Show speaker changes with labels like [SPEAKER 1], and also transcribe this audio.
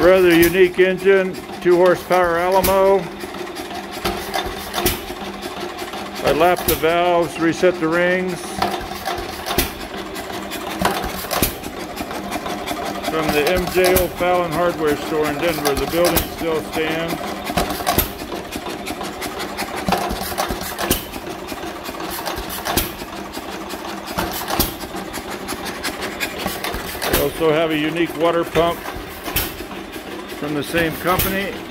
[SPEAKER 1] Rather unique engine, 2 horsepower Alamo. I lapped the valves, reset the rings. From the MJ O'Fallon hardware store in Denver, the building still stands. We also have a unique water pump from the same company